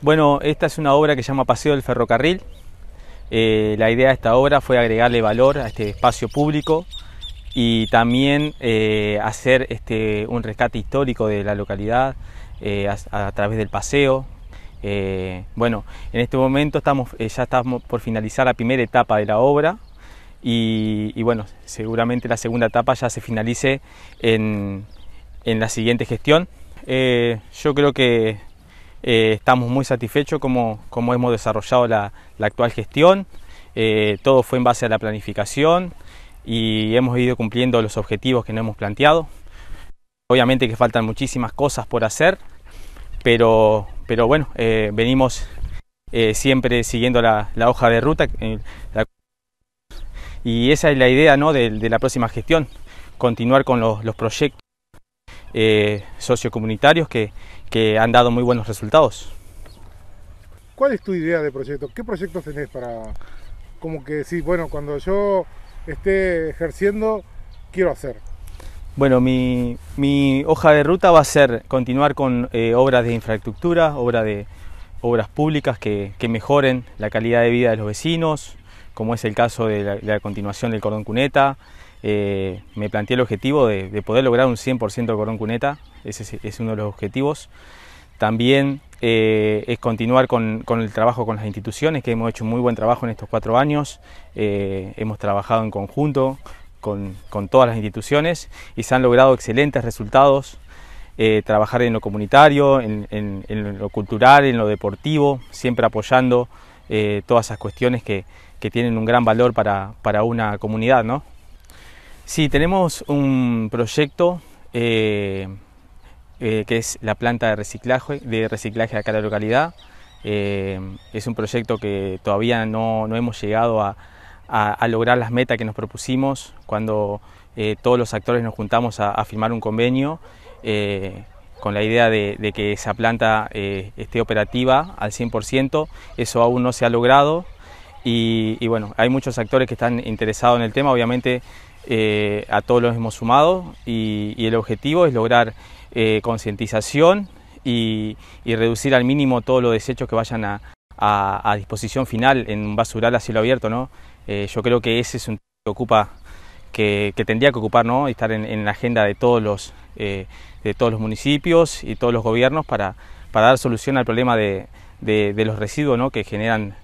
Bueno, esta es una obra que se llama Paseo del Ferrocarril. Eh, la idea de esta obra fue agregarle valor a este espacio público y también eh, hacer este, un rescate histórico de la localidad eh, a, través del paseo. bueno, en este momento estamos, ya estamos por finalizar la primera etapa de la obra y, y bueno, seguramente la segunda etapa ya se finalice en, en la siguiente gestión. yo creo que eh, estamos muy satisfechos como, como hemos desarrollado la, actual gestión. Eh, todo fue en base a la planificación y hemos ido cumpliendo los objetivos que nos hemos planteado. Obviamente que faltan muchísimas cosas por hacer, pero, pero bueno, eh, venimos siempre siguiendo la, hoja de ruta. y esa es la idea ¿no? de, la próxima gestión, continuar con los, los proyectos sociocomunitarios que, que han dado muy buenos resultados. ¿Cuál es tu idea de proyecto? ¿Qué proyectos tenés para, como que sí, bueno, cuando yo esté ejerciendo, quiero hacer? Bueno, mi, hoja de ruta va a ser continuar con eh, obras de infraestructura, obras de obras públicas que, mejoren la calidad de vida de los vecinos, como es el caso de la, continuación del cordón cuneta. Eh, me planteé el objetivo de, poder lograr un 100% de cordón cuneta ese es uno de los objetivos. También eh, es continuar con, el trabajo con las instituciones, que hemos hecho un muy buen trabajo en estos cuatro años. Eh, hemos trabajado en conjunto con, todas las instituciones y se han logrado excelentes resultados. Trabajar en lo comunitario, en, lo cultural, en lo deportivo, siempre apoyando todas esas cuestiones que, tienen un gran valor para, una comunidad. ¿no? Sí, tenemos un proyecto eh, que es la planta de reciclaje, de reciclaje acá en la localidad. Eh, es un proyecto que todavía no, hemos llegado a, lograr las metas que nos propusimos cuando eh, todos los actores nos juntamos a, firmar un convenio con la idea de, que esa planta esté operativa al 100%. Eso aún no se ha logrado y, bueno, hay muchos actores que están interesados en el tema, obviamente a todos los hemos sumado y el objetivo es lograr eh, concientización y, reducir al mínimo todos los desechos que vayan a, disposición final en un basural a cielo abierto. ¿no? Eh, yo creo que ese es un tema que ocupa que, tendría que ocupar ¿no? estar en, la agenda de todos los eh, de todos los municipios y todos los gobiernos para, dar solución al problema de, los residuos ¿no? que generan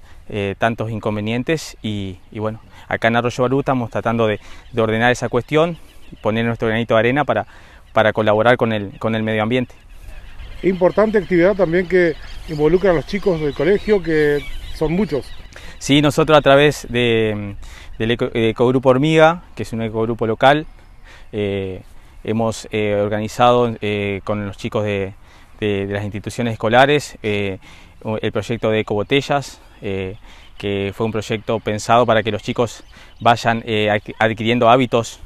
tantos inconvenientes y, bueno, acá en Arroyo Barú estamos tratando de, de ordenar esa cuestión, poner nuestro granito de arena para, para colaborar con el, con el medio ambiente. Importante actividad también que involucra a los chicos del colegio, que son muchos. Sí, nosotros a través de, del Ecogrupo Hormiga, que es un ecogrupo local, eh, hemos eh, organizado eh, con los chicos de, las instituciones escolares el proyecto de Ecobotellas, que fue un proyecto pensado para que los chicos vayan adquiriendo hábitos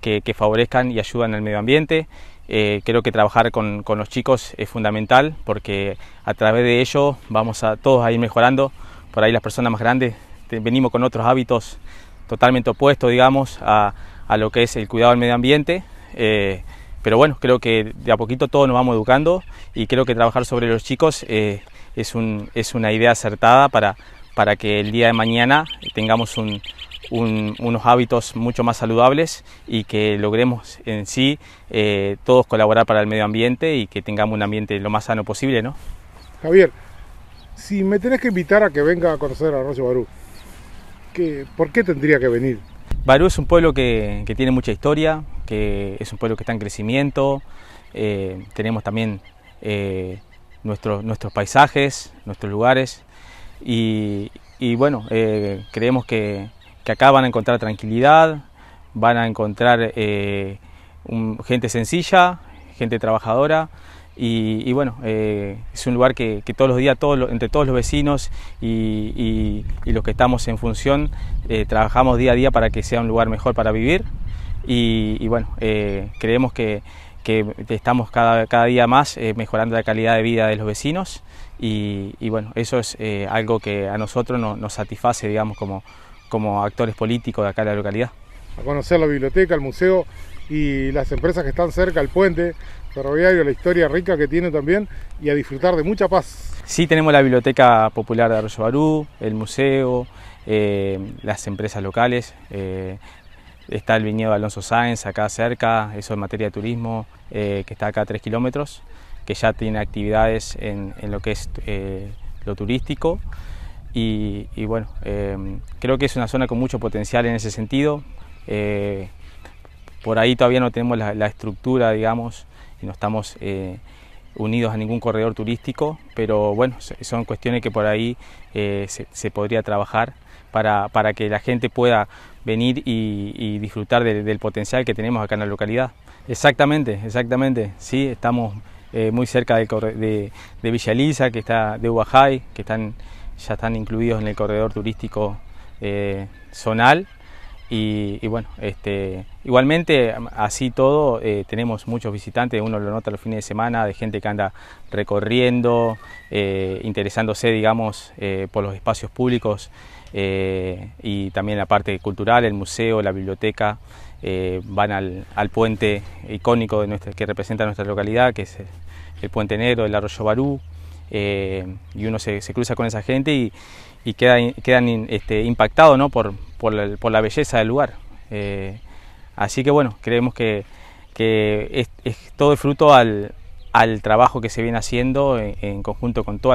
que, favorezcan y ayudan al medio ambiente. Eh, creo que trabajar con, los chicos es fundamental porque a través de ello vamos a todos a ir mejorando. Por ahí las personas más grandes venimos con otros hábitos totalmente opuestos, digamos, a, lo que es el cuidado del medio ambiente. Eh, pero bueno, creo que de a poquito todos nos vamos educando y creo que trabajar sobre los chicos eh, es, un, es una idea acertada para, para que el día de mañana tengamos un, unos hábitos mucho más saludables y que logremos en sí eh, todos colaborar para el medio ambiente y que tengamos un ambiente lo más sano posible. ¿no? Javier, si me tenés que invitar a que venga a conocer a Arroyo Barú, ¿por qué tendría que venir? Barú es un pueblo que, tiene mucha historia, que es un pueblo que está en crecimiento, eh, tenemos también eh, nuestros, nuestros paisajes, nuestros lugares. Y, y bueno, creemos que, que acá van a encontrar tranquilidad, van a encontrar eh, gente sencilla, gente trabajadora. Y, bueno, eh, es un lugar que, todos los días, entre todos los vecinos y, los que estamos en función, eh, trabajamos día a día para que sea un lugar mejor para vivir. Y, bueno, creemos que, estamos cada, cada, día más mejorando la calidad de vida de los vecinos y, bueno, eso es algo que a nosotros nos satisface, digamos, como, como actores políticos de acá de la localidad. A conocer la biblioteca, el museo y las empresas que están cerca, el puente ferroviario, la historia rica que tiene también y a disfrutar de mucha paz. Sí tenemos la Biblioteca Popular de Arroyo Barú, el museo, eh, las empresas locales. Eh, está el viñedo de Alonso Sáenz acá cerca, eso en materia de turismo, eh, que está acá a 3 kilómetros, que ya tiene actividades en, lo que es lo turístico. Y, bueno, creo que es una zona con mucho potencial en ese sentido. por ahí todavía no tenemos la, la estructura, digamos, y no estamos unidos a ningún corredor turístico, pero bueno, son cuestiones que por ahí eh, se, podría trabajar para, para, que la gente pueda venir y, disfrutar del potencial que tenemos acá en la localidad. Exactamente, exactamente, sí, estamos eh, muy cerca de, Villa Elisa, que está de Ubajay, que están, ya están incluidos en el corredor turístico eh, zonal y, bueno, este, igualmente, así todo, eh, tenemos muchos visitantes, uno lo nota los fines de semana, de gente que anda recorriendo, eh, interesándose, digamos, eh, por los espacios públicos y también la parte cultural, el museo, la biblioteca, van al, puente icónico de nuestra, que representa nuestra localidad, que es el, Puente Negro, el Arroyo Barú, y uno se, cruza con esa gente y, y quedan este, impactados ¿no? por, por la, belleza del lugar. Eh, así que bueno, creemos que, es, todo el fruto al, trabajo que se viene haciendo en, en conjunto con toda la